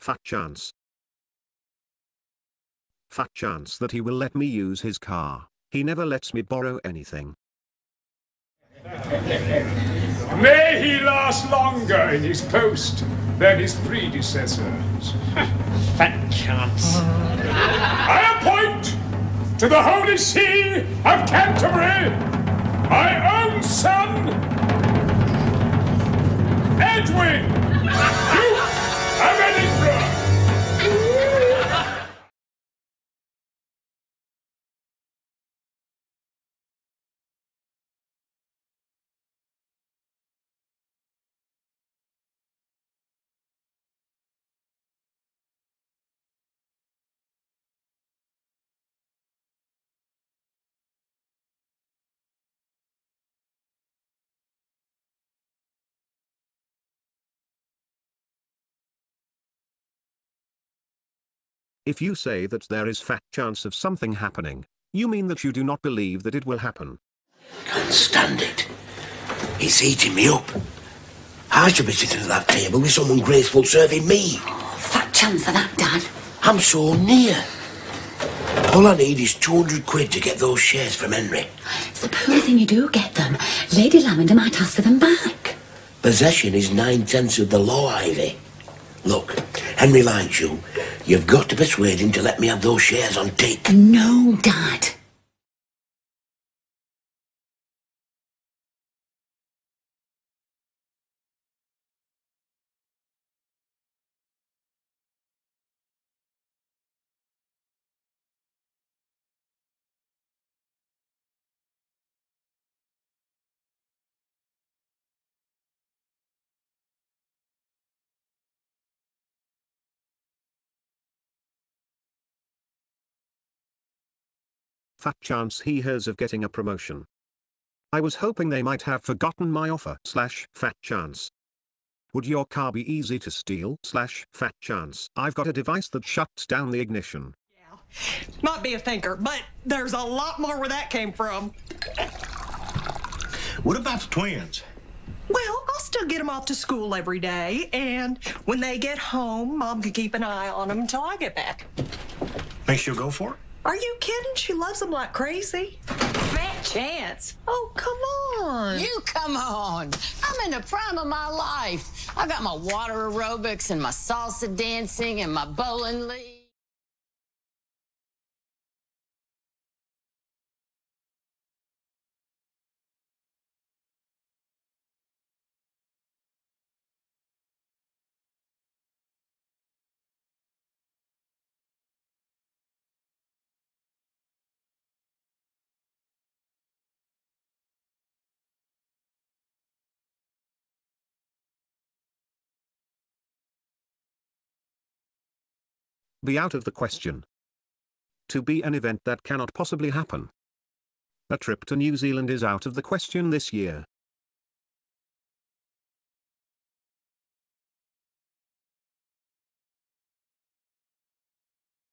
Fat chance. Fat chance that he will let me use his car. He never lets me borrow anything. May he last longer in his post than his predecessors. Fat chance. I appoint to the Holy See of Canterbury my own son, Edwin, Duke If you say that there is fat chance of something happening, you mean that you do not believe that it will happen. Can't stand it. It's eating me up. I should be sitting at that table with someone graceful serving me. Oh, fat chance of that, Dad. I'm so near. All I need is 200 quid to get those shares from Henry. Supposing you do get them, Lady Lavender might ask for them back. Possession is nine tenths of the law, Ivy. Look, Henry likes you. You've got to persuade him to let me have those shares on tick. No, Dad. Fat chance he has of getting a promotion. I was hoping they might have forgotten my offer slash fat chance. Would your car be easy to steal slash fat chance? I've got a device that shuts down the ignition. Yeah. Might be a thinker, but there's a lot more where that came from. What about the twins? Well, I'll still get them off to school every day, and when they get home, Mom can keep an eye on them until I get back. Think she'll go for it? Are you kidding? She loves them like crazy. Fat chance. Oh, come on. You come on. I'm in the prime of my life. I got my water aerobics and my salsa dancing and my bowling league. Be out of the question. To be an event that cannot possibly happen. A trip to New Zealand is out of the question this year.